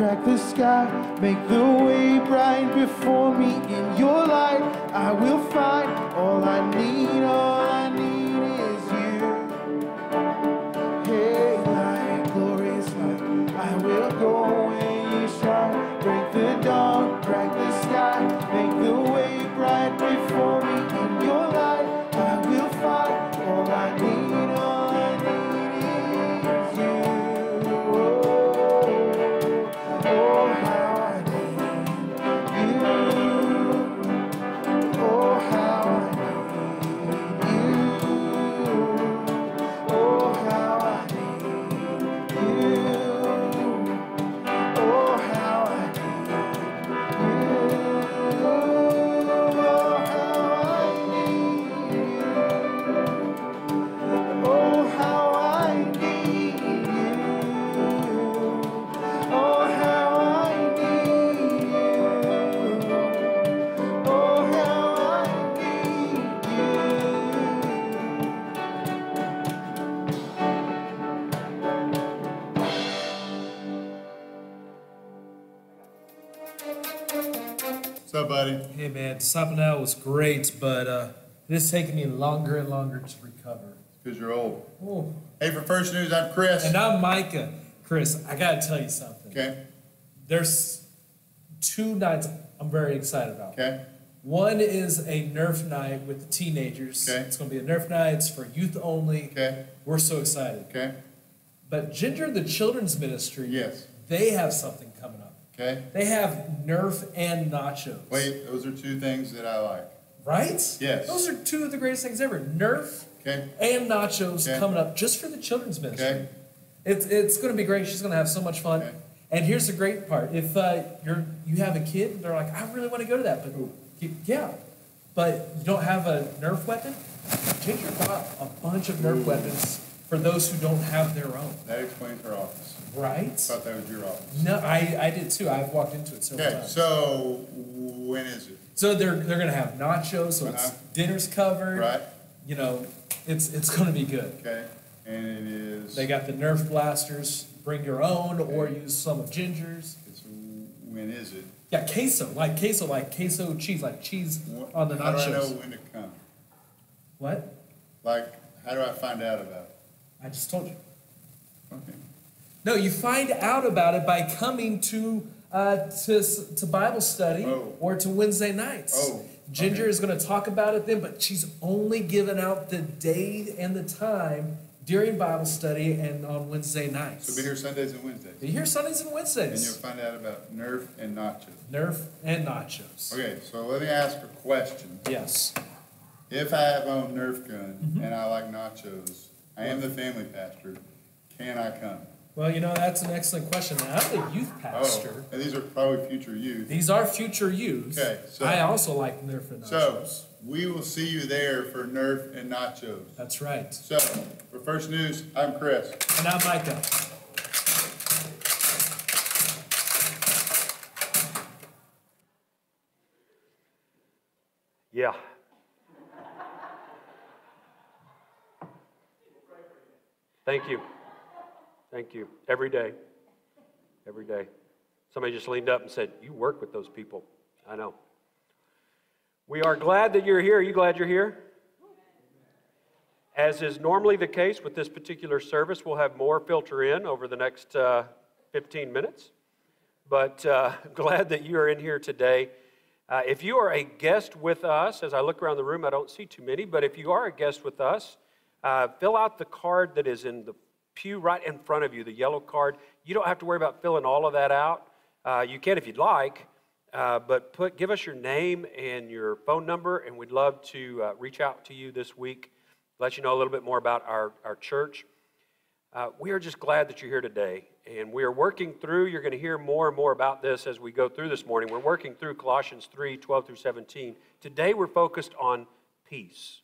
crack the sky, make the up, buddy? Hey man, stopping out was great, but uh, it's taking me longer and longer to recover. Because you're old. Oh. Hey, for First News, I'm Chris. And I'm Micah. Chris, I gotta tell you something. Okay, There's two nights I'm very excited about. okay, One is a Nerf night with the teenagers. Okay. It's gonna be a Nerf night. It's for youth only. okay, We're so excited. okay, But Ginger, the children's ministry, yes, they have something coming up. Okay. They have Nerf and nachos. Wait, those are two things that I like. Right? Yes. Those are two of the greatest things ever. Nerf Okay, and nachos Okay. coming up just for the children's ministry. okay, It's, it's going to be great. She's going to have so much fun. Okay. And here's the great part: if uh, you're you have a kid, and they're like, I really want to go to that, but you- yeah, but you don't have a Nerf weapon. Ginger bought a bunch of Nerf weapons for those who don't have their own. that explains her office. Right? Thought that was your office. No, I, I did too. I've walked into it several Okay, times. so when is it? So they're they're going to have nachos, so it's Uh-huh. dinner's covered. Right, You know, it's it's going to be good. okay, and it is, They got the Nerf blasters. Bring your own, or use some of Ginger's. it's, when is it? Yeah, queso, like queso, like queso cheese, like cheese What- on the How do I know nachos. when to come? What? Like, how do I find out about it? I just told you. Okay, No, you find out about it by coming to uh, to to Bible study Oh. or to Wednesday nights. Oh, Ginger okay. is going to talk about it then, but she's only given out the day and the time during Bible study and on Wednesday nights. so be here Sundays and Wednesdays, Be here Sundays and Wednesdays. and you'll find out about Nerf and nachos. Nerf and nachos. Okay, so let me ask a question. Yes. If I have my own Nerf gun Mm-hmm. and I like nachos, I am the family pastor, can I come? Well, you know that's an excellent question. Now, I'm a youth oh, pastor. Oh, and these are probably future youth. These are future youth. Okay, so- I also like Nerf and nachos. So, we will see you there for Nerf and nachos. That's right. So, for First News, I'm Chris. And I'm Micah. Yeah. Thank you. Thank you. Every day. Every day. Somebody just leaned up and said, You work with those people. I know. We are glad that you're here. Are you glad you're here? As is normally the case with this particular service, we'll have more filter in over the next uh, 15 minutes. But uh, glad that you are in here today. Uh, if you are a guest with us, as I look around the room, I don't see too many, but if you are a guest with us, uh, fill out the card that is in the pew right in front of you, the yellow card. You don't have to worry about filling all of that out. Uh, you can if you'd like, uh, but put, give us your name and your phone number, and we'd love to uh, reach out to you this week, let you know a little bit more about our, our church. Uh, we are just glad that you're here today. And we are working through, you're going to hear more and more about this as we go through this morning. We're working through Colossians 3 12 through 17. Today we're focused on peace.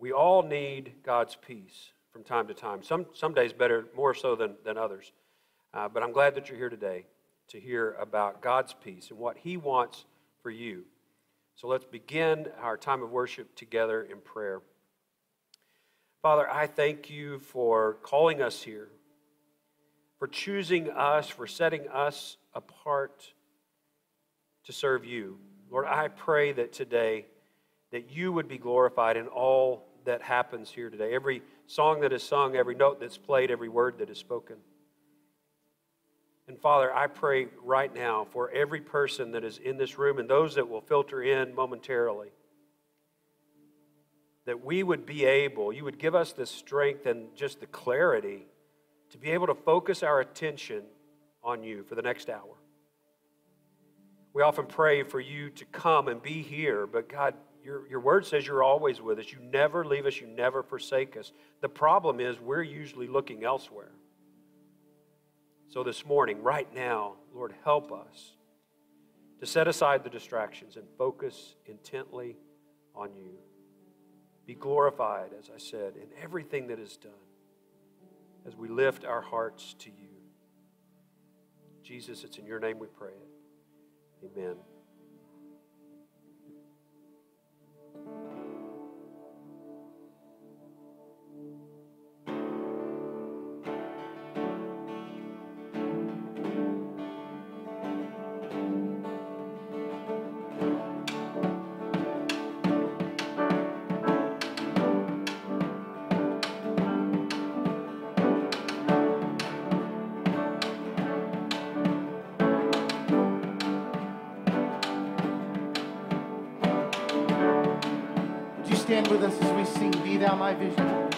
We all need God's peace from time to time. Some, some days better, more so than, than others. Uh, but I'm glad that you're here today to hear about God's peace and what He wants for you. So let's begin our time of worship together in prayer. Father, I thank you for calling us here, for choosing us, for setting us apart to serve you. Lord, I pray that today that you would be glorified in all that happens here today. Every song that is sung, every note that's played, every word that is spoken. And Father, I pray right now for every person that is in this room and those that will filter in momentarily that we would be able, you would give us the strength and just the clarity to be able to focus our attention on you for the next hour. We often pray for you to come and be here, but God, your, your word says you're always with us. You never leave us, you never forsake us. The problem is we're usually looking elsewhere. So this morning, right now, Lord, help us to set aside the distractions and focus intently on you. Be glorified, as I said, in everything that is done as we lift our hearts to you. Jesus, it's in your name we pray it. Amen. Stand with us as we sing, Be Thou My Vision?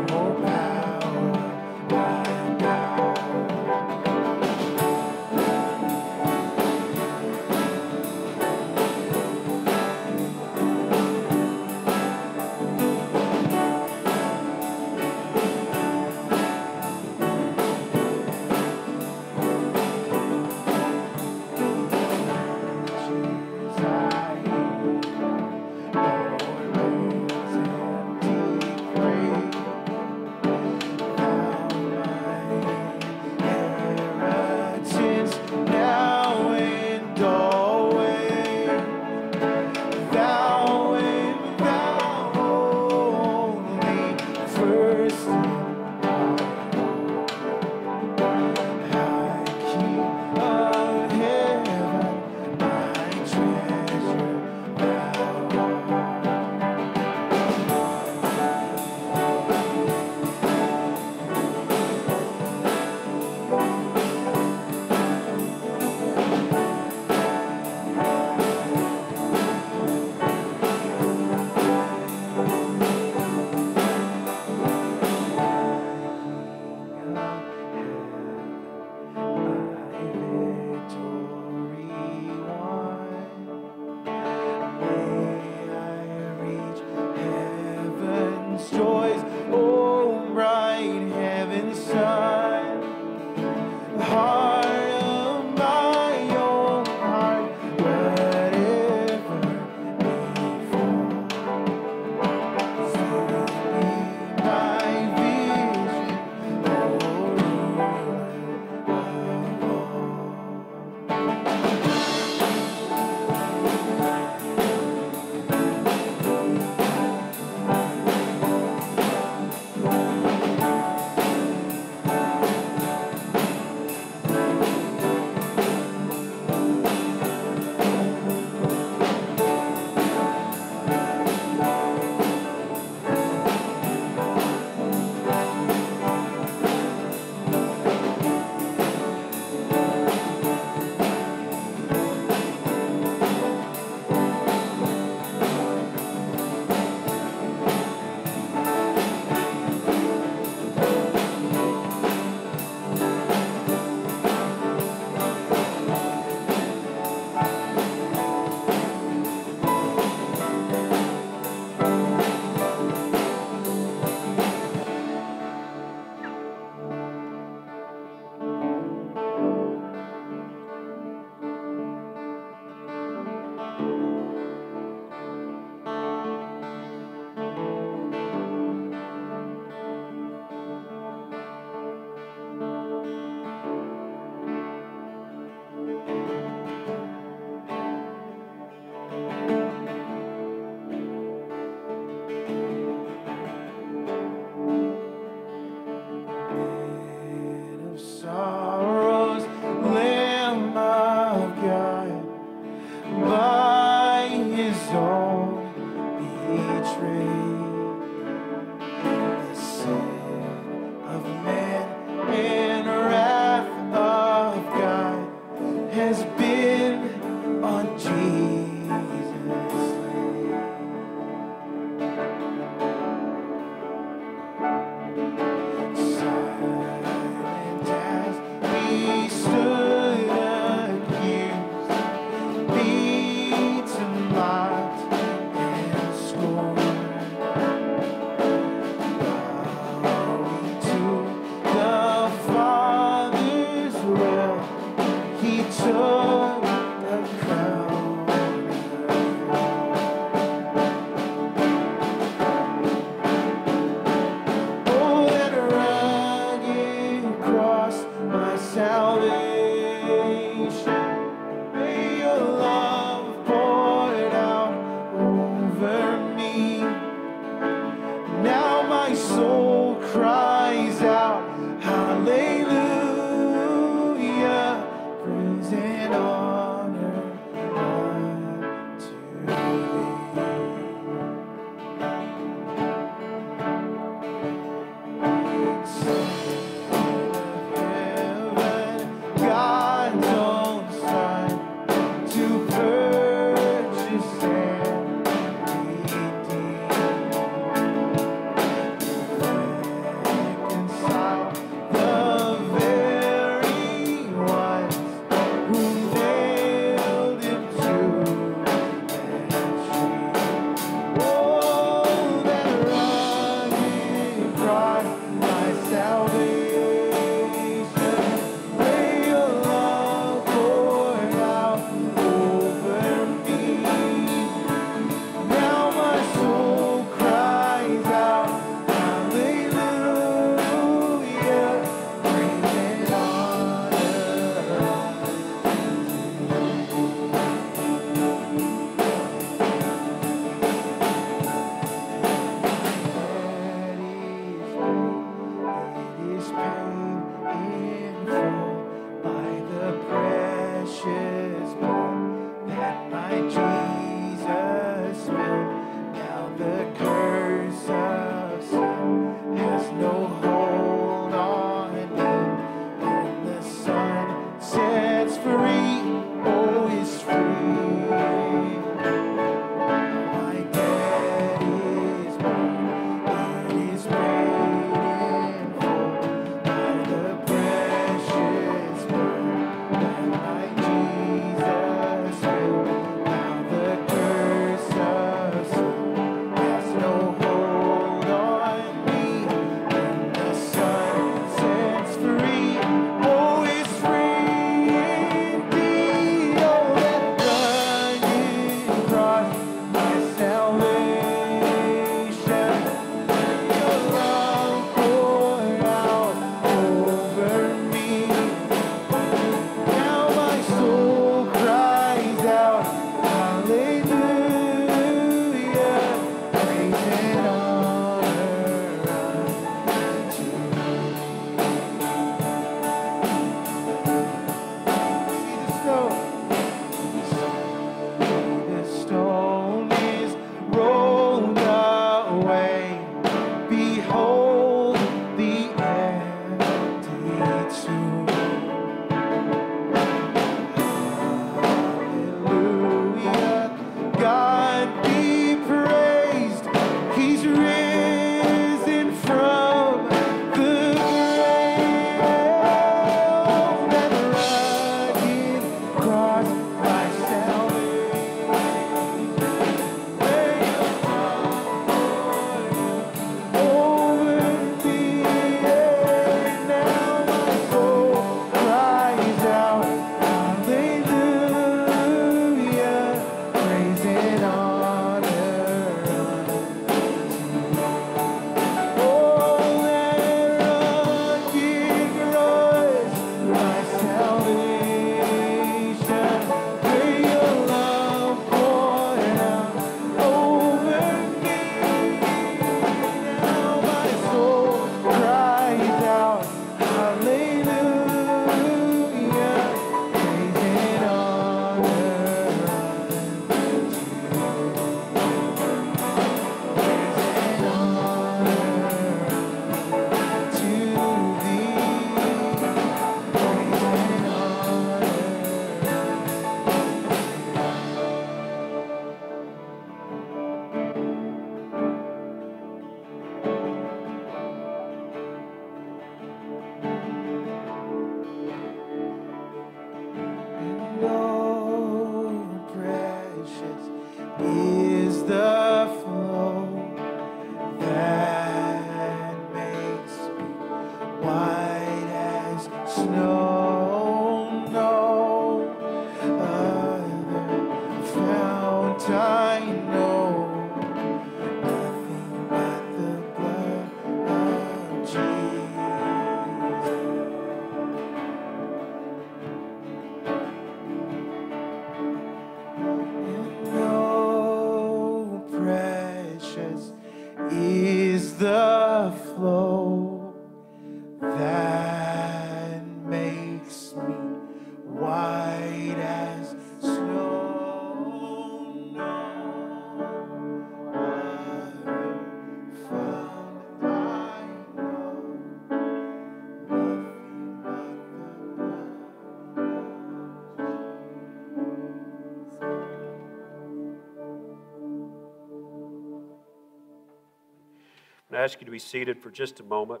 To be seated for just a moment.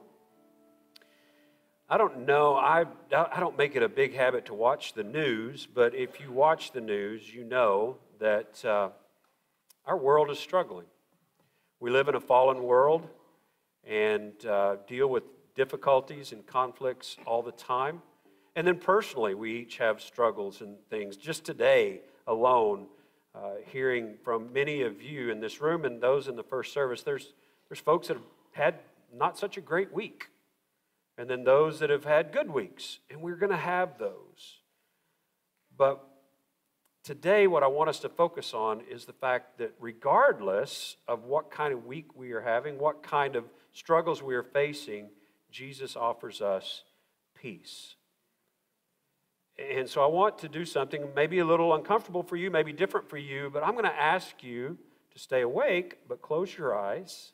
I don't know, I, I don't make it a big habit to watch the news, but if you watch the news, you know that uh, our world is struggling. We live in a fallen world and uh, deal with difficulties and conflicts all the time. And then personally, we each have struggles and things. Just today alone, uh, hearing from many of you in this room and those in the first service, there's, there's folks that have had not such a great week and then those that have had good weeks, and we're going to have those. But today, what I want us to focus on is the fact that regardless of what kind of week we are having, what kind of struggles we are facing, Jesus offers us peace. And so I want to do something maybe a little uncomfortable for you, maybe different for you, but I'm going to ask you to stay awake, but close your eyes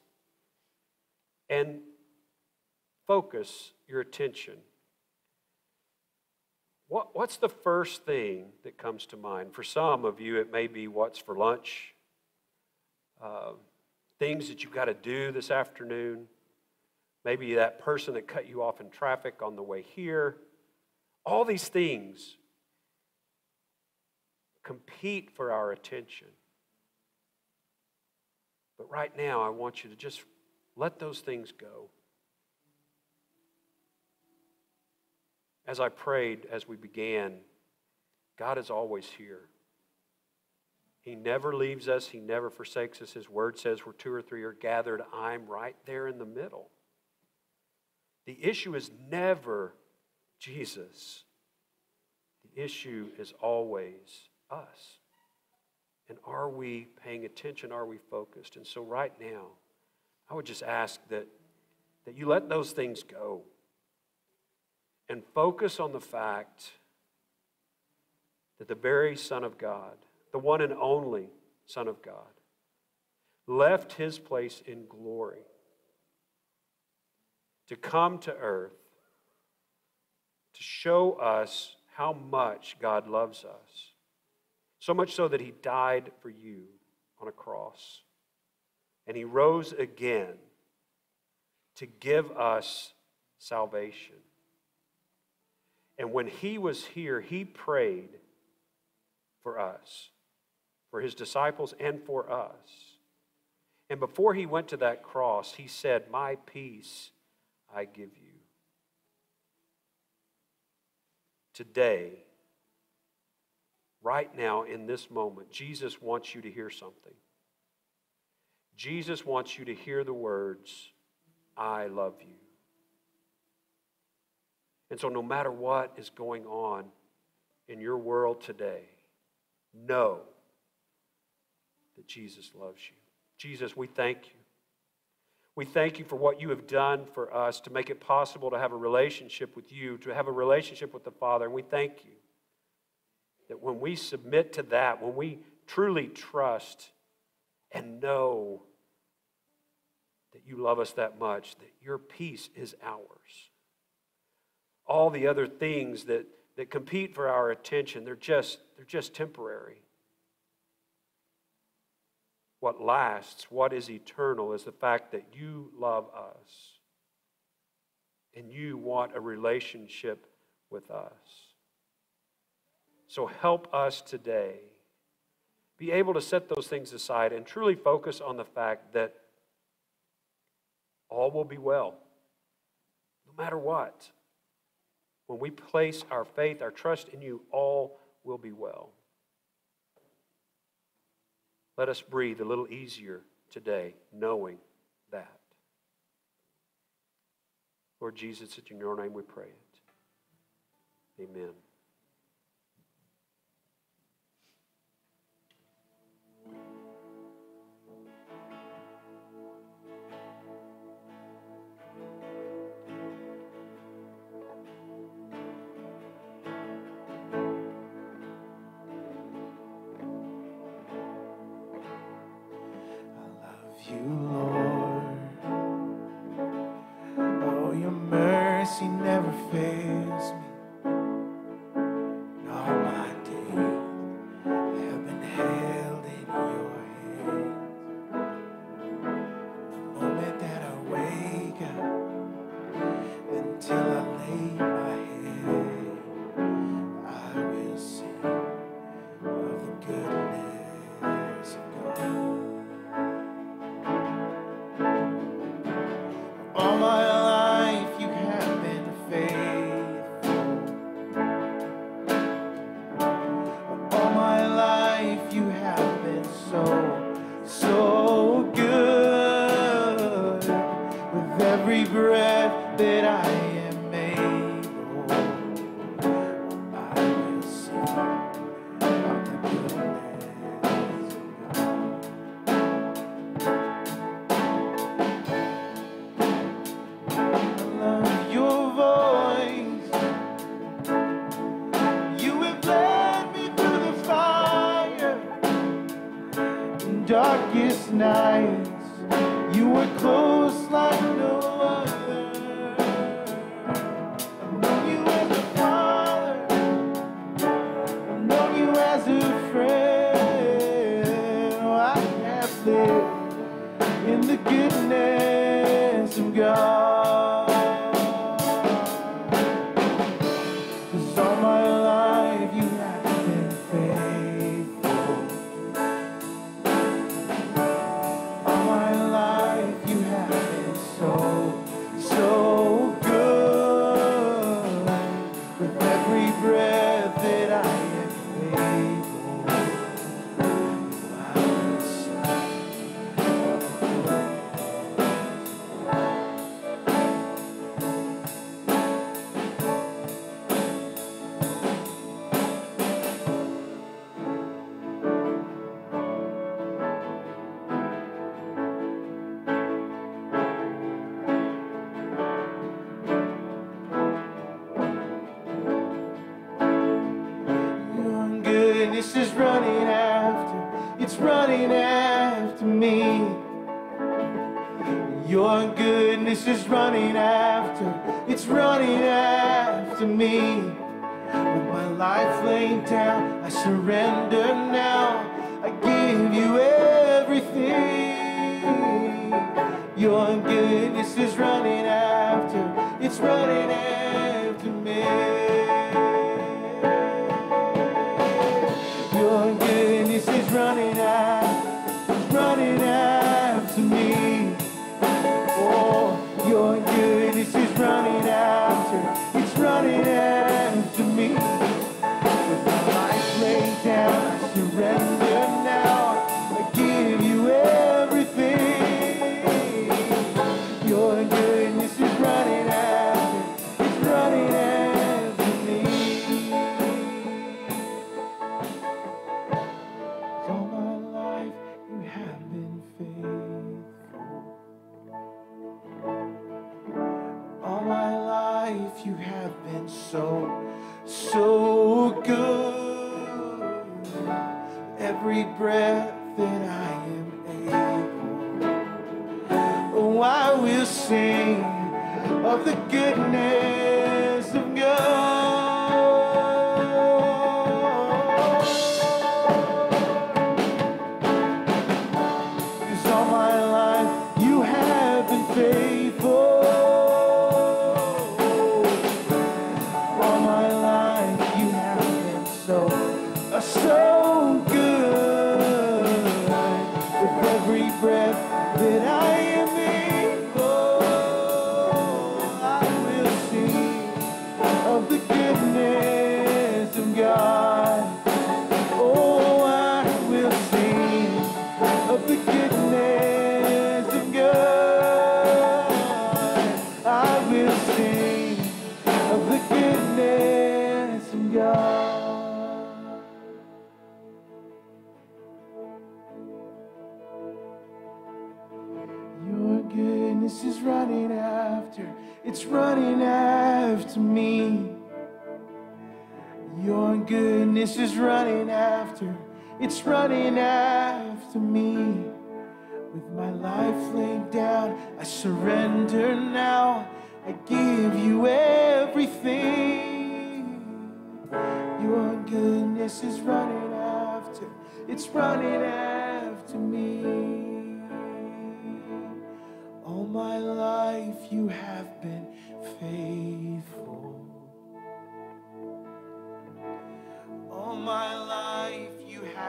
and focus your attention. What, what's the first thing that comes to mind? For some of you, it may be what's for lunch, uh, things that you've got to do this afternoon, maybe that person that cut you off in traffic on the way here. All these things compete for our attention. But right now, I want you to just let those things go. As I prayed as we began, God is always here. He never leaves us, He never forsakes us. His word says, where two or three are gathered, I'm right there in the middle. The issue is never Jesus, the issue is always us. And are we paying attention? Are we focused? And so, right now, I would just ask that, that you let those things go and focus on the fact that the very Son of God, the one and only Son of God, left his place in glory to come to earth to show us how much God loves us. So much so that he died for you on a cross. And he rose again to give us salvation. And when he was here, he prayed for us, for his disciples, and for us. And before he went to that cross, he said, My peace I give you. Today, right now, in this moment, Jesus wants you to hear something. Jesus wants you to hear the words, I love you. And so, no matter what is going on in your world today, know that Jesus loves you. Jesus, we thank you. We thank you for what you have done for us to make it possible to have a relationship with you, to have a relationship with the Father. And we thank you that when we submit to that, when we truly trust and know that you love us that much, that your peace is ours all the other things that, that compete for our attention, they're just, they're just temporary. What lasts, what is eternal, is the fact that you love us and you want a relationship with us. So help us today be able to set those things aside and truly focus on the fact that all will be well, no matter what. When we place our faith, our trust in you, all will be well. Let us breathe a little easier today, knowing that. Lord Jesus, it's in your name we pray it. Amen. Darkest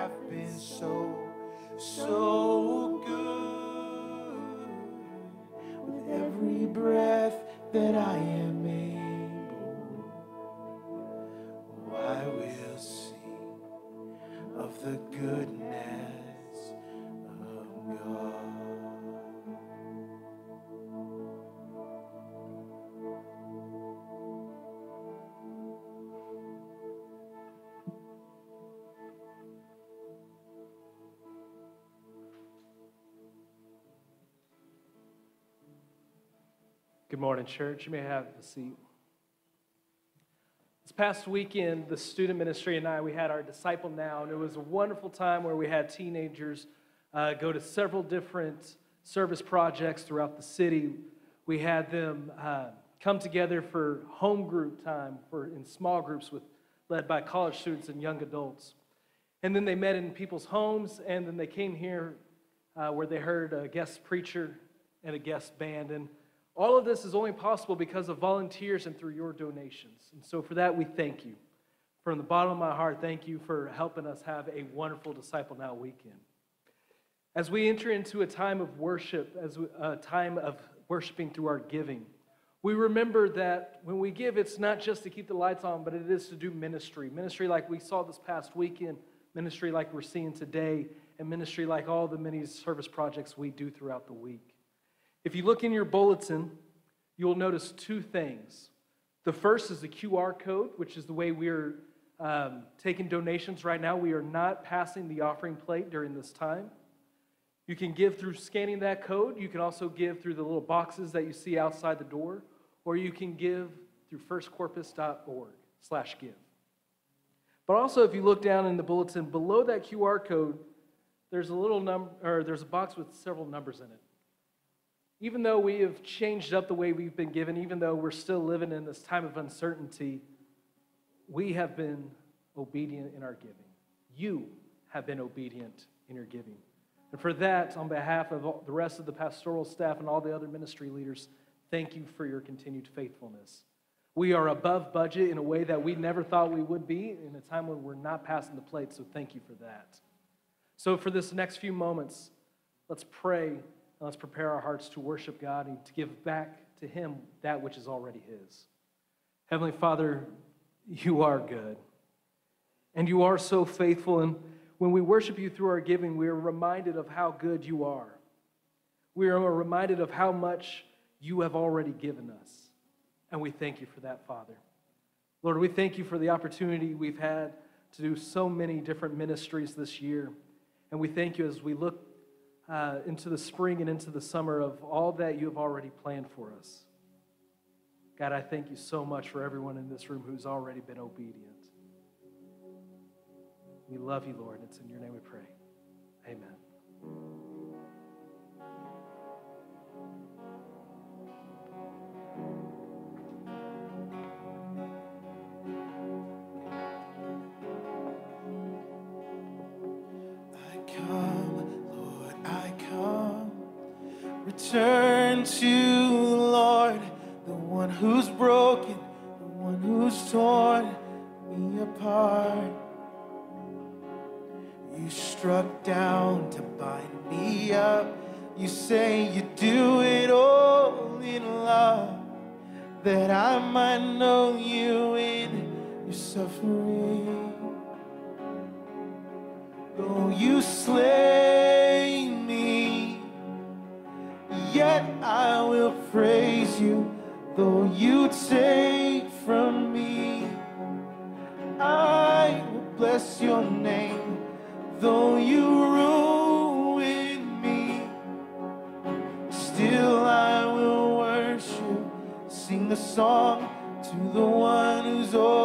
have been so, so good. Morning, church. You may have a seat. This past weekend, the student ministry and I, we had our Disciple Now, and it was a wonderful time where we had teenagers uh, go to several different service projects throughout the city. We had them uh, come together for home group time for in small groups with led by college students and young adults. And then they met in people's homes, and then they came here uh, where they heard a guest preacher and a guest band. And all of this is only possible because of volunteers and through your donations. And so for that, we thank you. From the bottom of my heart, thank you for helping us have a wonderful Disciple Now weekend. As we enter into a time of worship, as a time of worshiping through our giving, we remember that when we give, it's not just to keep the lights on, but it is to do ministry. Ministry like we saw this past weekend, ministry like we're seeing today, and ministry like all the many service projects we do throughout the week. If you look in your bulletin, you'll notice two things. The first is the QR code, which is the way we're um, taking donations right now. We are not passing the offering plate during this time. You can give through scanning that code. You can also give through the little boxes that you see outside the door, or you can give through firstcorpus.org slash give. But also, if you look down in the bulletin below that QR code, there's a little number, or there's a box with several numbers in it. Even though we have changed up the way we've been given, even though we're still living in this time of uncertainty, we have been obedient in our giving. You have been obedient in your giving. And for that, on behalf of the rest of the pastoral staff and all the other ministry leaders, thank you for your continued faithfulness. We are above budget in a way that we never thought we would be in a time when we're not passing the plate, so thank you for that. So, for this next few moments, let's pray and let's prepare our hearts to worship God and to give back to Him that which is already His. Heavenly Father, you are good, and you are so faithful. And when we worship you through our giving, we are reminded of how good you are. We are reminded of how much you have already given us. And we thank you for that, Father. Lord, we thank you for the opportunity we've had to do so many different ministries this year. And we thank you as we look uh, into the spring and into the summer of all that you have already planned for us. God, I thank you so much for everyone in this room who's already been obedient. We love you, Lord. It's in your name we pray. Amen. To the Lord, the one who's broken, the one who's torn me apart. You struck down to bind me up. You say you do it all in love, that I might know you in your suffering. Though you slay yet I will praise you. Though you take from me, I will bless your name. Though you ruin me, still I will worship. Sing a song to the one who's all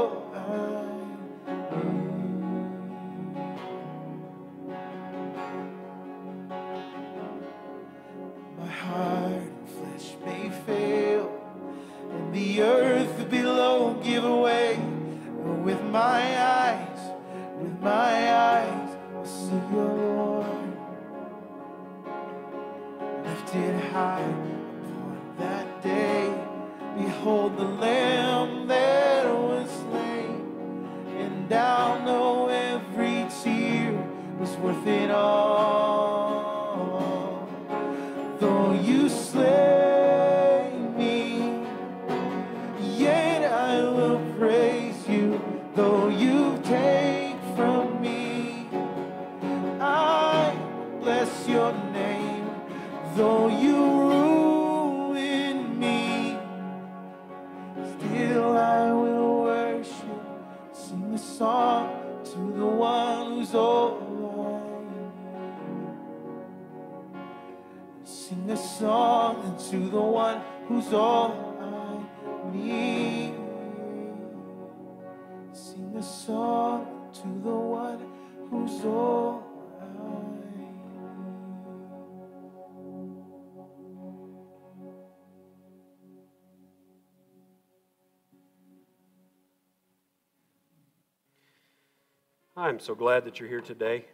I'm so glad that you're here today.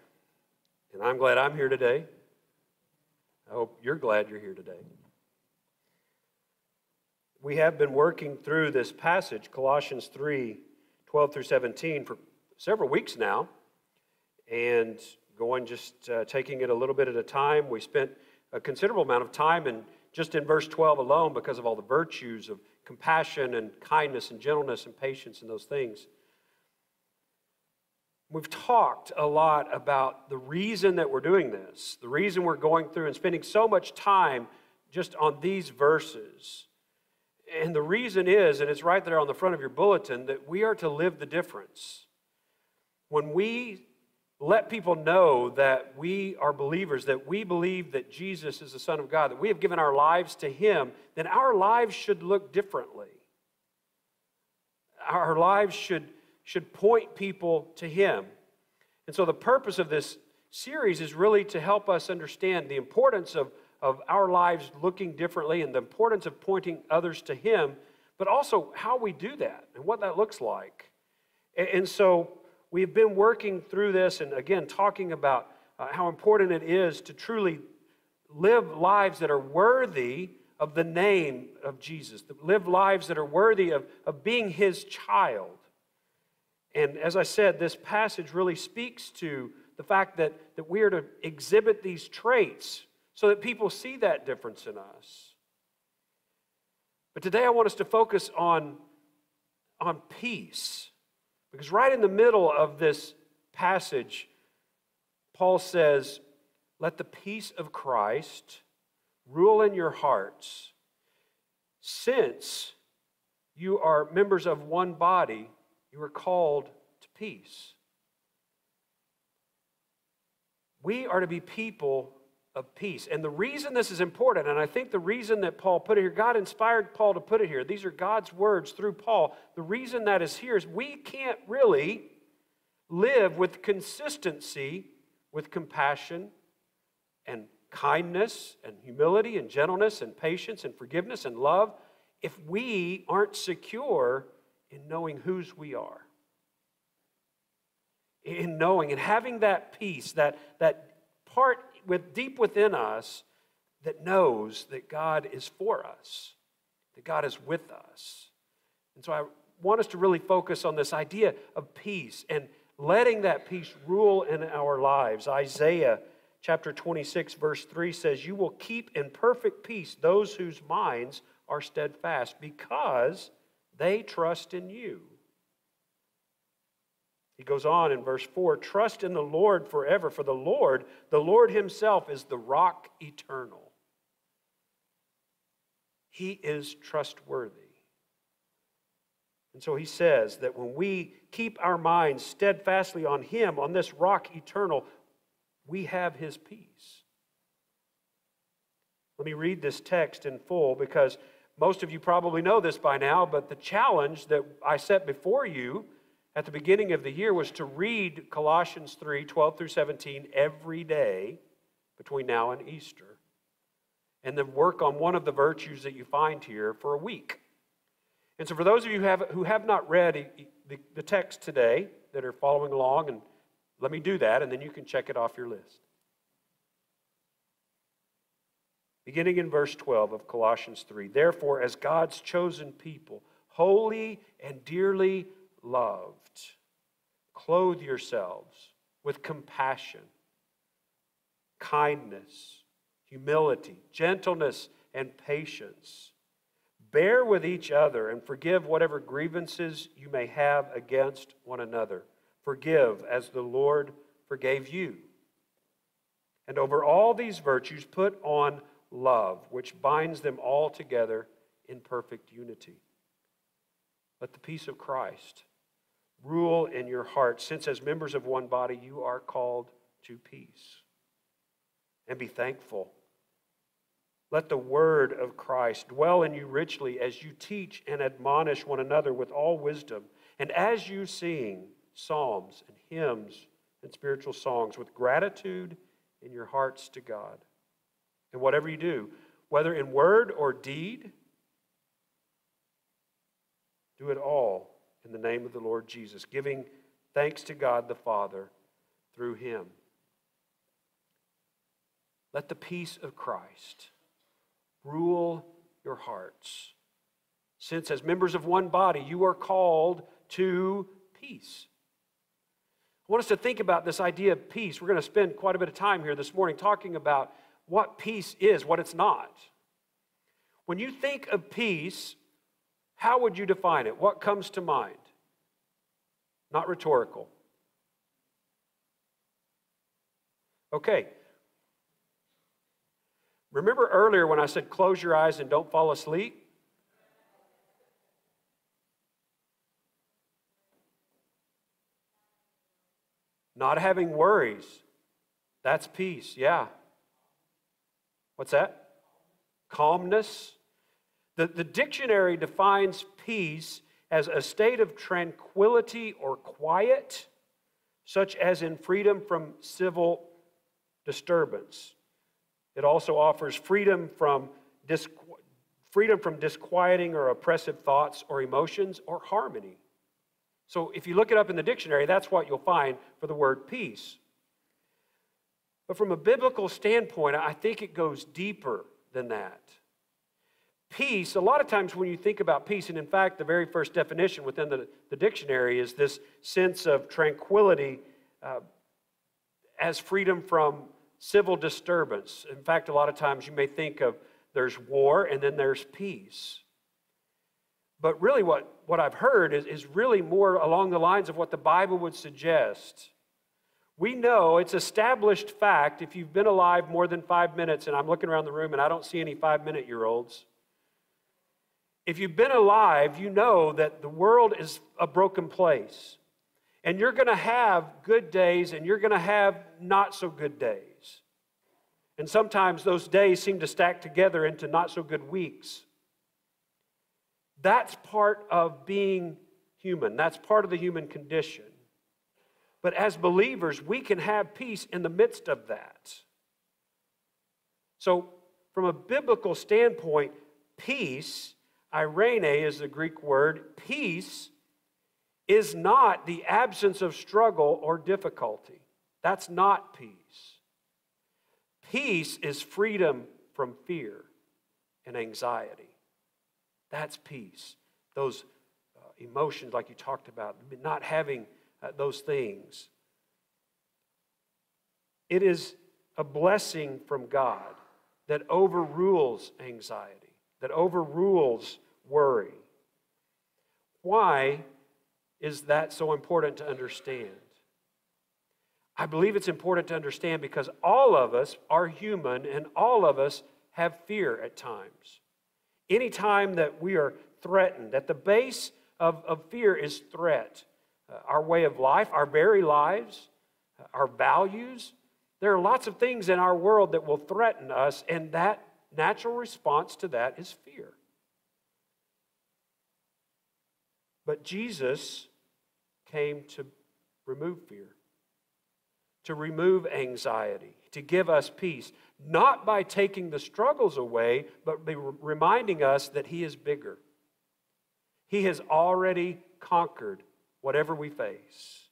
And I'm glad I'm here today. I hope you're glad you're here today. We have been working through this passage, Colossians 3 12 through 17, for several weeks now, and going just uh, taking it a little bit at a time. We spent a considerable amount of time in just in verse 12 alone because of all the virtues of compassion and kindness and gentleness and patience and those things. We've talked a lot about the reason that we're doing this, the reason we're going through and spending so much time just on these verses. And the reason is, and it's right there on the front of your bulletin, that we are to live the difference. When we let people know that we are believers, that we believe that Jesus is the Son of God, that we have given our lives to Him, then our lives should look differently. Our lives should should point people to Him. And so, the purpose of this series is really to help us understand the importance of, of our lives looking differently and the importance of pointing others to Him, but also how we do that and what that looks like. And, and so, we've been working through this and again talking about uh, how important it is to truly live lives that are worthy of the name of Jesus, live lives that are worthy of, of being His child. And as I said, this passage really speaks to the fact that, that we are to exhibit these traits so that people see that difference in us. But today I want us to focus on, on peace. Because right in the middle of this passage, Paul says, Let the peace of Christ rule in your hearts, since you are members of one body you are called to peace. We are to be people of peace. And the reason this is important, and I think the reason that Paul put it here, God inspired Paul to put it here. These are God's words through Paul. The reason that is here is we can't really live with consistency, with compassion and kindness and humility and gentleness and patience and forgiveness and love if we aren't secure in knowing whose we are. In knowing and having that peace, that, that part with, deep within us that knows that God is for us, that God is with us. And so I want us to really focus on this idea of peace and letting that peace rule in our lives. Isaiah chapter 26, verse 3 says, You will keep in perfect peace those whose minds are steadfast because they trust in you. He goes on in verse 4 Trust in the Lord forever, for the Lord, the Lord Himself, is the rock eternal. He is trustworthy. And so he says that when we keep our minds steadfastly on Him, on this rock eternal, we have His peace. Let me read this text in full because most of you probably know this by now, but the challenge that I set before you at the beginning of the year was to read Colossians 3 12 through 17 every day between now and Easter, and then work on one of the virtues that you find here for a week. And so, for those of you who have, who have not read the, the text today that are following along, and let me do that, and then you can check it off your list. Beginning in verse 12 of Colossians 3. Therefore, as God's chosen people, holy and dearly loved, clothe yourselves with compassion, kindness, humility, gentleness, and patience. Bear with each other and forgive whatever grievances you may have against one another. Forgive as the Lord forgave you. And over all these virtues, put on love, which binds them all together in perfect unity. Let the peace of Christ rule in your heart, since as members of one body you are called to peace. And be thankful. Let the word of Christ dwell in you richly as you teach and admonish one another with all wisdom, and as you sing psalms and hymns and spiritual songs with gratitude in your hearts to God. And whatever you do, whether in word or deed, do it all in the name of the Lord Jesus, giving thanks to God the Father through him. Let the peace of Christ rule your hearts. Since, as members of one body, you are called to peace. I want us to think about this idea of peace. We're going to spend quite a bit of time here this morning talking about what peace is, what it's not. When you think of peace, how would you define it? What comes to mind? Not rhetorical. Okay. Remember earlier when I said close your eyes and don't fall asleep? Not having worries. That's peace, yeah. What's that? Calmness. The, the dictionary defines peace as a state of tranquility or quiet, such as in freedom from civil disturbance. It also offers freedom from, disqu- freedom from disquieting or oppressive thoughts or emotions or harmony. So if you look it up in the dictionary, that's what you'll find for the word peace. But from a biblical standpoint, I think it goes deeper than that. Peace, a lot of times when you think about peace, and in fact, the very first definition within the, the dictionary is this sense of tranquility uh, as freedom from civil disturbance. In fact, a lot of times you may think of there's war and then there's peace. But really, what, what I've heard is, is really more along the lines of what the Bible would suggest. We know it's established fact if you've been alive more than five minutes, and I'm looking around the room and I don't see any five minute year olds if you've been alive, you know that the world is a broken place. And you're going to have good days and you're going to have not so good days. And sometimes those days seem to stack together into not so good weeks. That's part of being human, that's part of the human condition. But as believers, we can have peace in the midst of that. So, from a biblical standpoint, peace eirene is the Greek word. Peace is not the absence of struggle or difficulty. That's not peace. Peace is freedom from fear and anxiety. That's peace. Those uh, emotions, like you talked about, not having those things. It is a blessing from God that overrules anxiety that overrules worry. Why is that so important to understand? I believe it's important to understand because all of us are human and all of us have fear at times. Anytime that we are threatened, at the base of, of fear is threat. Uh, our way of life, our very lives, uh, our values. There are lots of things in our world that will threaten us, and that natural response to that is fear. But Jesus came to remove fear, to remove anxiety, to give us peace, not by taking the struggles away, but by reminding us that He is bigger. He has already conquered whatever we face.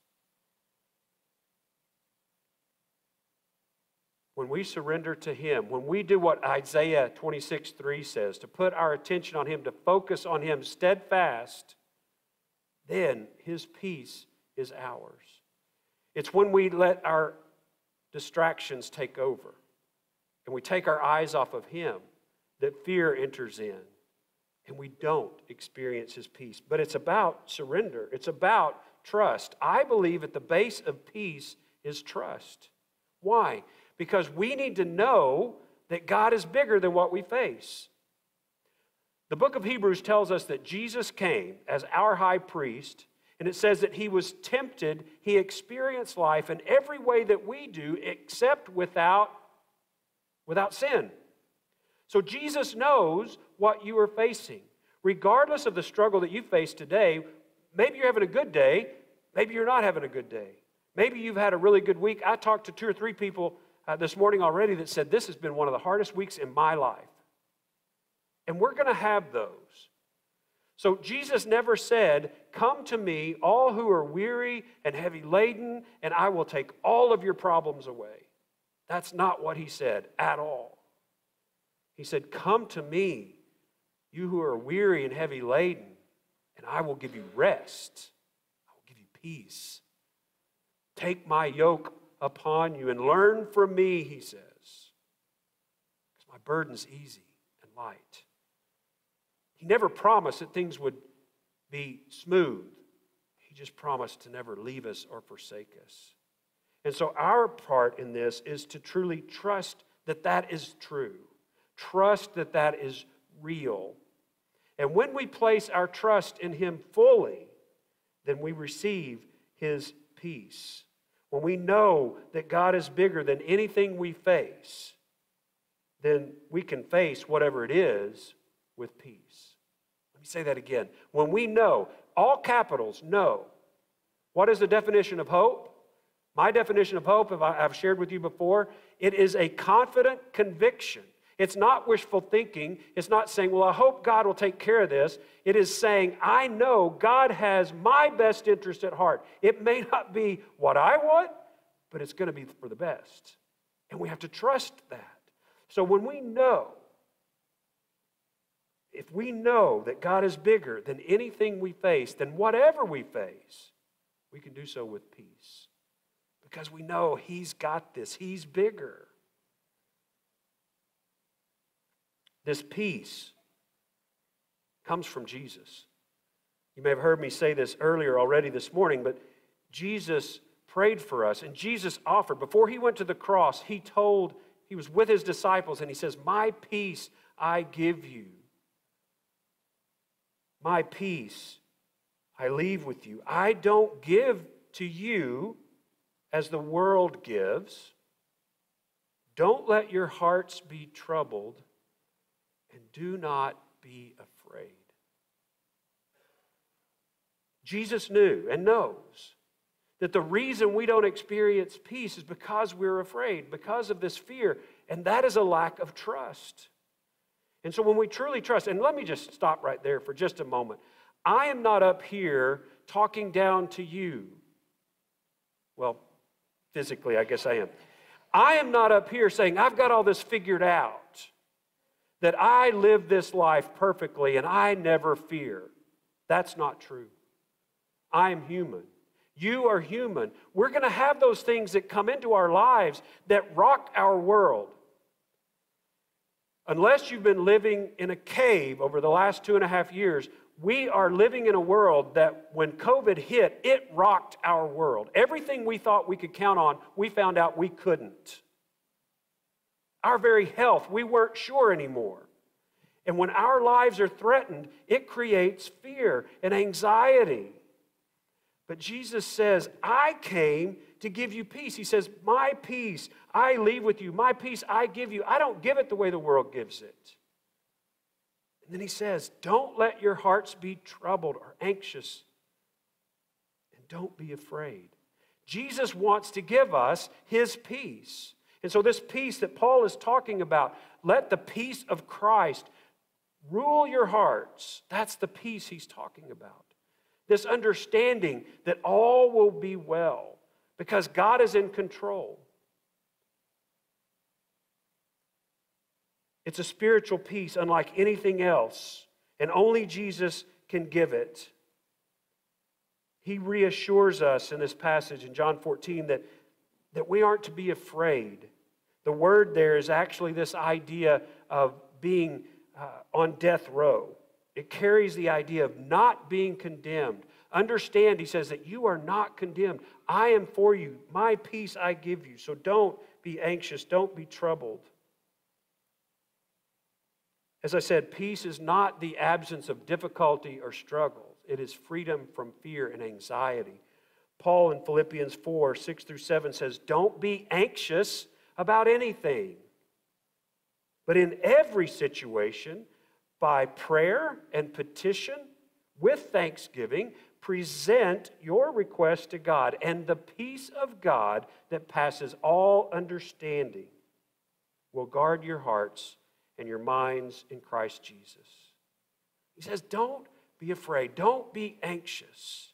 when we surrender to Him, when we do what Isaiah 26 3 says, to put our attention on Him, to focus on Him steadfast, then His peace is ours. It's when we let our distractions take over and we take our eyes off of Him that fear enters in and we don't experience His peace. But it's about surrender, it's about trust. I believe at the base of peace is trust. Why? because we need to know that God is bigger than what we face. The book of Hebrews tells us that Jesus came as our high priest, and it says that he was tempted, he experienced life in every way that we do, except without, without sin. So Jesus knows what you are facing. Regardless of the struggle that you face today, maybe you're having a good day, maybe you're not having a good day. Maybe you've had a really good week. I talked to two or three people uh, this morning already that said, This has been one of the hardest weeks in my life. And we're going to have those. So Jesus never said, Come to me, all who are weary and heavy laden, and I will take all of your problems away. That's not what he said at all. He said, Come to me, you who are weary and heavy laden, and I will give you rest. I will give you peace. Take my yoke upon you and learn from me, he says, because my burden's easy and light. He never promised that things would be smooth. He just promised to never leave us or forsake us. And so, our part in this is to truly trust that that is true, trust that that is real. And when we place our trust in Him fully, then we receive His peace. When we know that God is bigger than anything we face, then we can face whatever it is with peace. Let me say that again. When we know, all capitals know, what is the definition of hope? My definition of hope, I've shared with you before, it is a confident conviction. It's not wishful thinking. It's not saying, well, I hope God will take care of this. It is saying, I know God has my best interest at heart. It may not be what I want, but it's going to be for the best. And we have to trust that. So when we know, if we know that God is bigger than anything we face, then whatever we face, we can do so with peace because we know He's got this, He's bigger. This peace comes from Jesus. You may have heard me say this earlier already this morning, but Jesus prayed for us and Jesus offered. Before he went to the cross, he told, he was with his disciples and he says, My peace I give you. My peace I leave with you. I don't give to you as the world gives. Don't let your hearts be troubled, and do not be afraid. Jesus knew and knows that the reason we don't experience peace is because we're afraid, because of this fear, and that is a lack of trust. And so when we truly trust, and let me just stop right there for just a moment. I am not up here talking down to you. Well, physically, I guess I am. I am not up here saying, I've got all this figured out, that I live this life perfectly and I never fear. That's not true. I am human. You are human. We're going to have those things that come into our lives that rock our world. Unless you've been living in a cave over the last two and a half years, we are living in a world that when COVID hit, it rocked our world. Everything we thought we could count on, we found out we couldn't. Our very health, we weren't sure anymore. And when our lives are threatened, it creates fear and anxiety. But Jesus says, I came to give you peace. He says, My peace I leave with you. My peace I give you. I don't give it the way the world gives it. And then he says, Don't let your hearts be troubled or anxious, and don't be afraid. Jesus wants to give us his peace. And so, this peace that Paul is talking about, let the peace of Christ rule your hearts. That's the peace he's talking about. This understanding that all will be well because God is in control. It's a spiritual peace unlike anything else, and only Jesus can give it. He reassures us in this passage in John 14 that, that we aren't to be afraid. The word there is actually this idea of being uh, on death row. It carries the idea of not being condemned. Understand, he says, that you are not condemned. I am for you. My peace I give you. So don't be anxious. Don't be troubled. As I said, peace is not the absence of difficulty or struggles, it is freedom from fear and anxiety. Paul in Philippians 4 6 through 7 says, Don't be anxious about anything, but in every situation, by prayer and petition, with thanksgiving, present your request to God, and the peace of God that passes all understanding will guard your hearts and your minds in Christ Jesus. He says, Don't be afraid. Don't be anxious.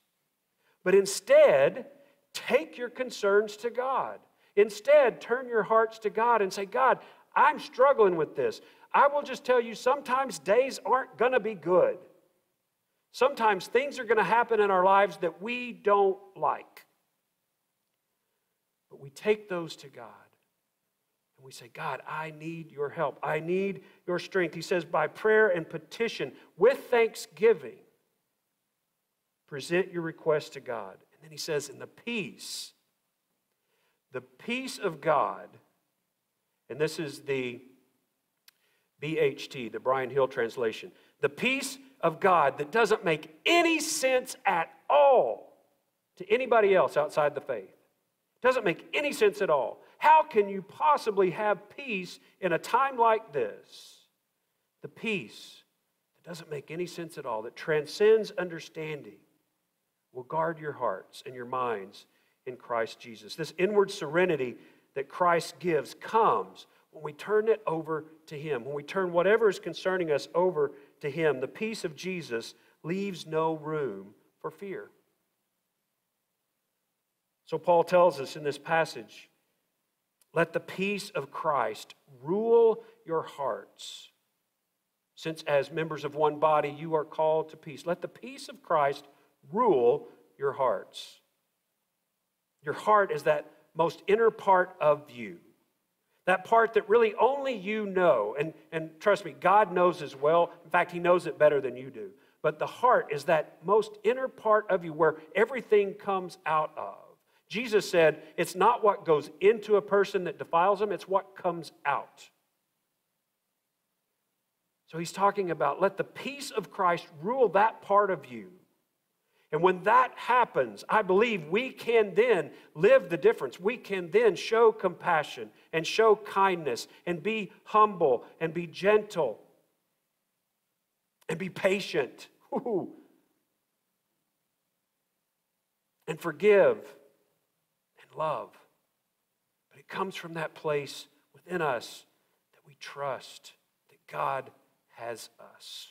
But instead, take your concerns to God. Instead, turn your hearts to God and say, God, I'm struggling with this. I will just tell you, sometimes days aren't going to be good. Sometimes things are going to happen in our lives that we don't like. But we take those to God. And we say, God, I need your help. I need your strength. He says, by prayer and petition, with thanksgiving, present your request to God. And then he says, in the peace, the peace of God, and this is the BHT, the Brian Hill translation, the peace of God that doesn't make any sense at all to anybody else outside the faith. Doesn't make any sense at all. How can you possibly have peace in a time like this? The peace that doesn't make any sense at all, that transcends understanding, will guard your hearts and your minds in Christ Jesus. This inward serenity that Christ gives comes when we turn it over to Him, when we turn whatever is concerning us over to Him. The peace of Jesus leaves no room for fear. So, Paul tells us in this passage let the peace of Christ rule your hearts. Since, as members of one body, you are called to peace. Let the peace of Christ rule your hearts. Your heart is that most inner part of you, that part that really only you know. And, and trust me, God knows as well. In fact, He knows it better than you do. But the heart is that most inner part of you where everything comes out of. Jesus said, It's not what goes into a person that defiles them, it's what comes out. So he's talking about let the peace of Christ rule that part of you. And when that happens, I believe we can then live the difference. We can then show compassion and show kindness and be humble and be gentle and be patient and forgive and love. But it comes from that place within us that we trust that God has us.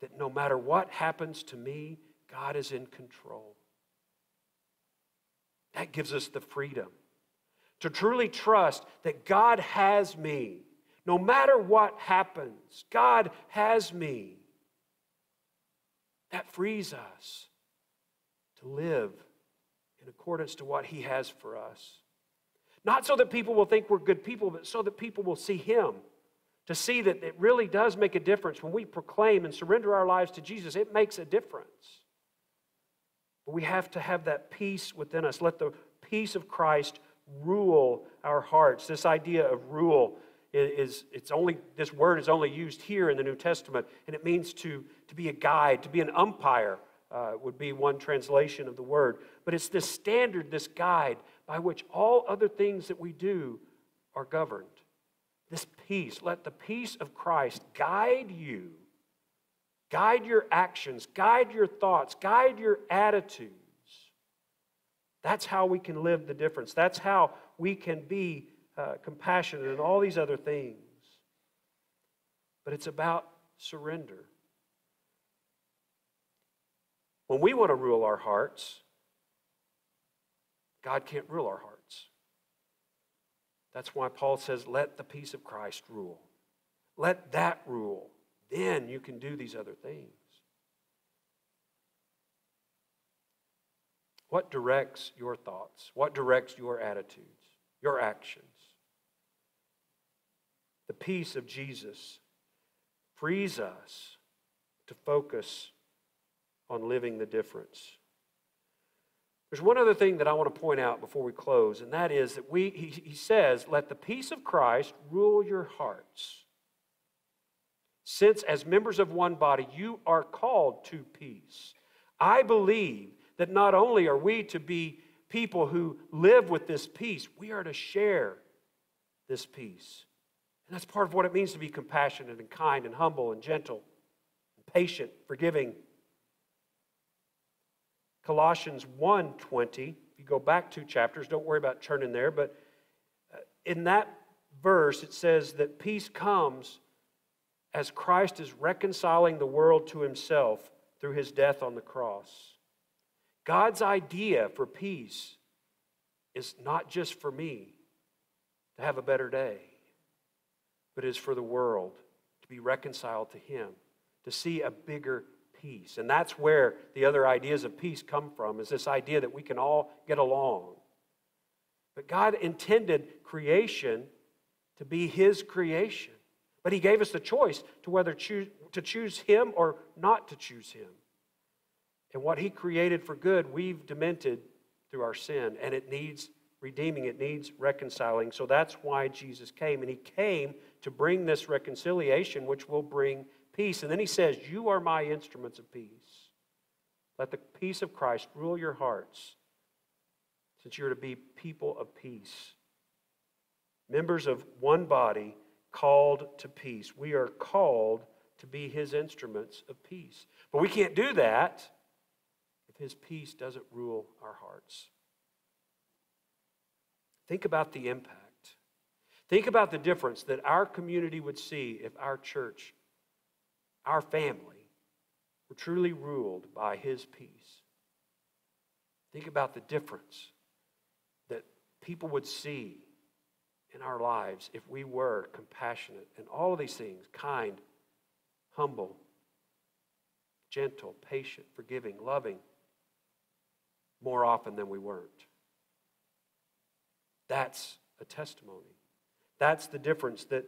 That no matter what happens to me, God is in control. That gives us the freedom to truly trust that God has me. No matter what happens, God has me. That frees us to live in accordance to what He has for us. Not so that people will think we're good people, but so that people will see Him. To see that it really does make a difference when we proclaim and surrender our lives to Jesus, it makes a difference. We have to have that peace within us. Let the peace of Christ rule our hearts. This idea of rule is it's only this word is only used here in the New Testament, and it means to, to be a guide, to be an umpire, uh, would be one translation of the word. But it's this standard, this guide by which all other things that we do are governed. This peace, let the peace of Christ guide you, guide your actions, guide your thoughts, guide your attitudes. That's how we can live the difference. That's how we can be uh, compassionate and all these other things. But it's about surrender. When we want to rule our hearts, God can't rule our hearts. That's why Paul says, let the peace of Christ rule. Let that rule. Then you can do these other things. What directs your thoughts? What directs your attitudes, your actions? The peace of Jesus frees us to focus on living the difference. There's one other thing that I want to point out before we close, and that is that we, he, he says, let the peace of Christ rule your hearts. Since, as members of one body, you are called to peace. I believe that not only are we to be people who live with this peace, we are to share this peace. And that's part of what it means to be compassionate and kind and humble and gentle and patient, forgiving, Colossians 1:20, if you go back two chapters, don't worry about turning there, but uh, in that verse it says that peace comes as Christ is reconciling the world to himself through his death on the cross. God's idea for peace is not just for me to have a better day, but is for the world to be reconciled to him, to see a bigger peace. And that's where the other ideas of peace come from, is this idea that we can all get along. But God intended creation to be his creation. But he gave us the choice to whether choose, to choose him or not to choose him. And what he created for good, we've demented through our sin, and it needs redeeming, it needs reconciling. So that's why Jesus came. And he came to bring this reconciliation, which will bring peace. And then he says, You are my instruments of peace. Let the peace of Christ rule your hearts, since you're to be people of peace. Members of one body called to peace. We are called to be his instruments of peace. But we can't do that if his peace doesn't rule our hearts. Think about the impact. Think about the difference that our community would see if our church, our family, were truly ruled by his peace. Think about the difference that people would see in our lives if we were compassionate and all of these things kind, humble, gentle, patient, forgiving, loving more often than we weren't. That's a testimony. That's the difference that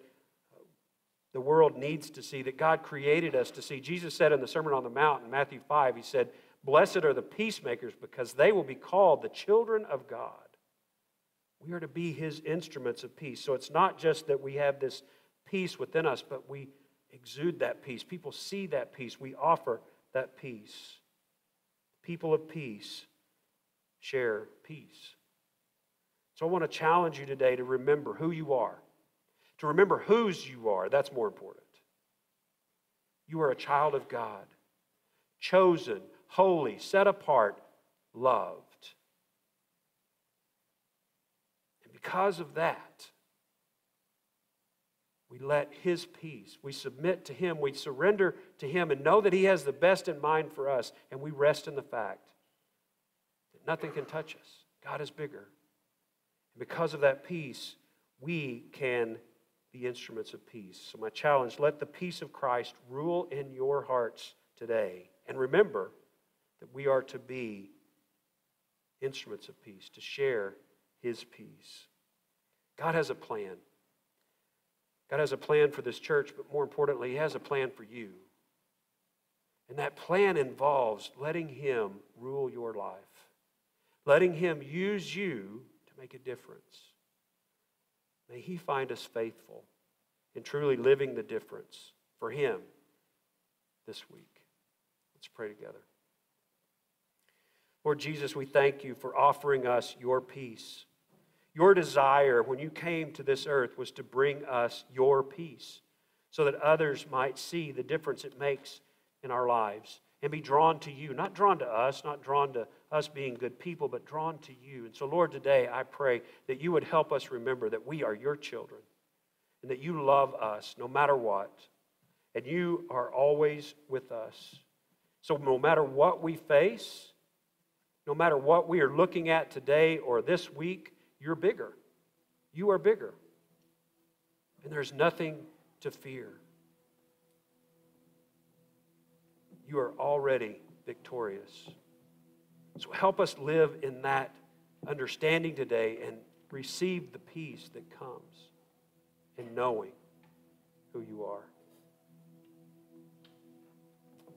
the world needs to see, that God created us to see. Jesus said in the Sermon on the Mount in Matthew 5, He said, Blessed are the peacemakers because they will be called the children of God. We are to be his instruments of peace. So it's not just that we have this peace within us, but we exude that peace. People see that peace. We offer that peace. People of peace share peace. So I want to challenge you today to remember who you are, to remember whose you are. That's more important. You are a child of God, chosen, holy, set apart, loved. Because of that, we let His peace, we submit to Him, we surrender to Him, and know that He has the best in mind for us, and we rest in the fact that nothing can touch us. God is bigger. And because of that peace, we can be instruments of peace. So, my challenge let the peace of Christ rule in your hearts today. And remember that we are to be instruments of peace, to share His peace. God has a plan. God has a plan for this church, but more importantly, He has a plan for you. And that plan involves letting Him rule your life, letting Him use you to make a difference. May He find us faithful in truly living the difference for Him this week. Let's pray together. Lord Jesus, we thank you for offering us your peace. Your desire when you came to this earth was to bring us your peace so that others might see the difference it makes in our lives and be drawn to you, not drawn to us, not drawn to us being good people, but drawn to you. And so, Lord, today I pray that you would help us remember that we are your children and that you love us no matter what, and you are always with us. So, no matter what we face, no matter what we are looking at today or this week, you're bigger. You are bigger. And there's nothing to fear. You are already victorious. So help us live in that understanding today and receive the peace that comes in knowing who you are.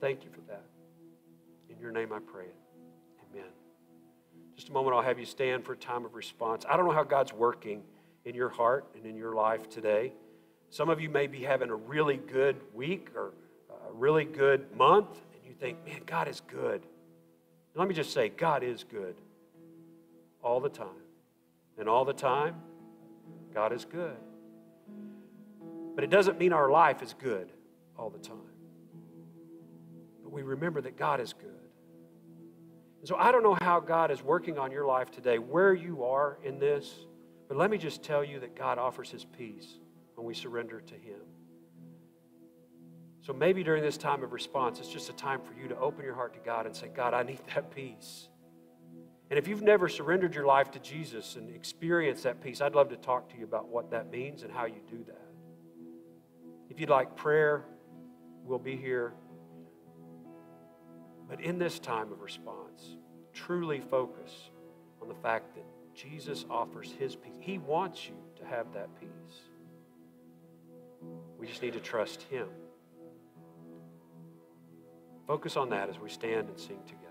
Thank you for that. In your name I pray it. Amen. Just a moment, I'll have you stand for a time of response. I don't know how God's working in your heart and in your life today. Some of you may be having a really good week or a really good month, and you think, man, God is good. And let me just say, God is good all the time. And all the time, God is good. But it doesn't mean our life is good all the time. But we remember that God is good. And so I don't know how God is working on your life today, where you are in this, but let me just tell you that God offers His peace when we surrender to Him. So maybe during this time of response, it's just a time for you to open your heart to God and say, God, I need that peace. And if you've never surrendered your life to Jesus and experienced that peace, I'd love to talk to you about what that means and how you do that. If you'd like prayer, we'll be here. But in this time of response, truly focus on the fact that Jesus offers his peace. He wants you to have that peace. We just need to trust him. Focus on that as we stand and sing together.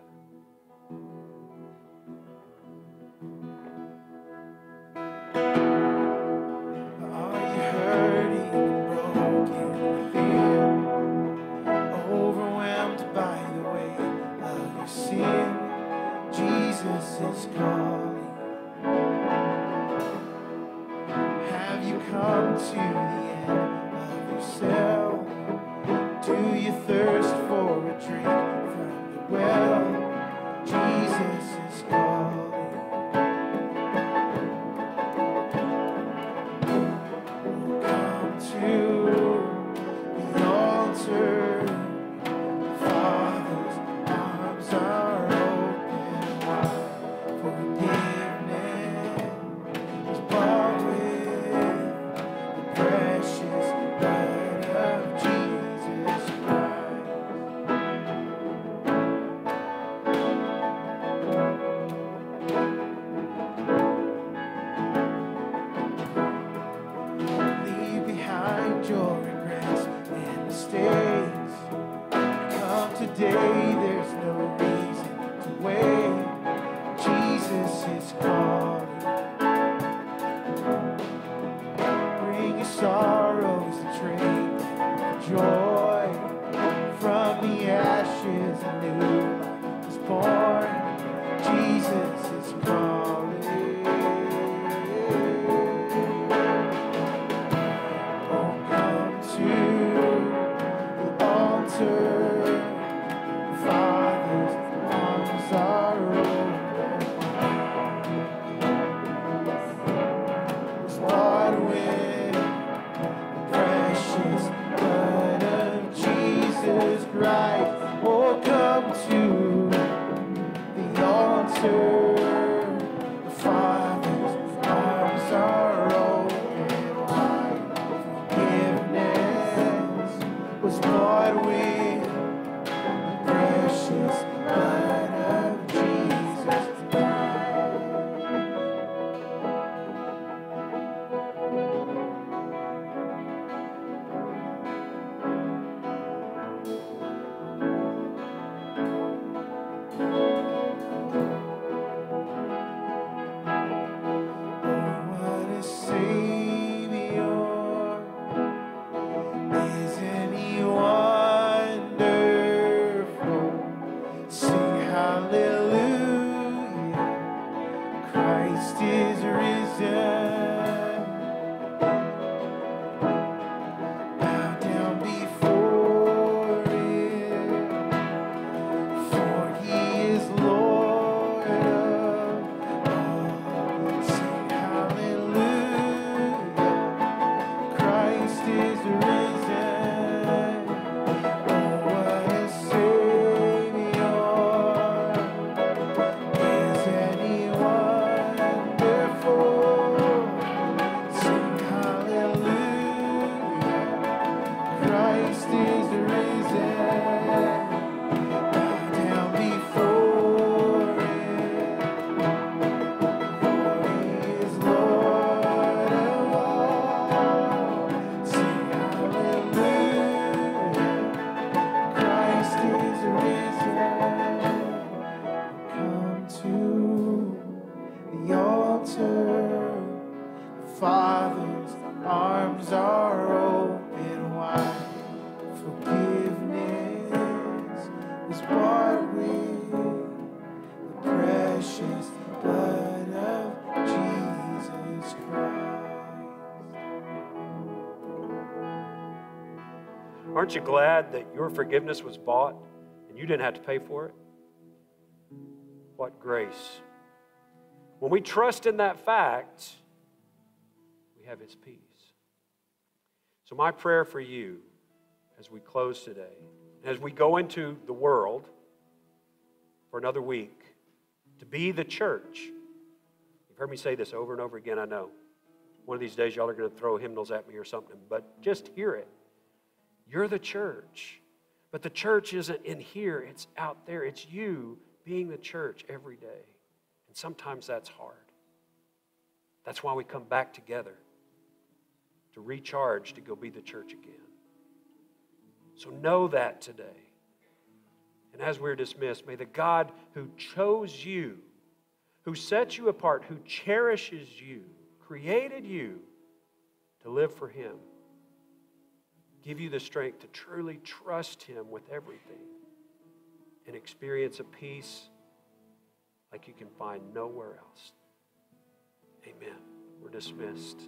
Aren't you glad that your forgiveness was bought and you didn't have to pay for it? What grace. When we trust in that fact, we have His peace. So, my prayer for you as we close today, as we go into the world for another week, to be the church. You've heard me say this over and over again, I know. One of these days, y'all are going to throw hymnals at me or something, but just hear it. You're the church. But the church isn't in here, it's out there. It's you being the church every day. And sometimes that's hard. That's why we come back together to recharge, to go be the church again. So know that today. And as we're dismissed, may the God who chose you, who set you apart, who cherishes you, created you to live for Him, give you the strength to truly trust Him with everything and experience a peace like you can find nowhere else. Amen. We're dismissed.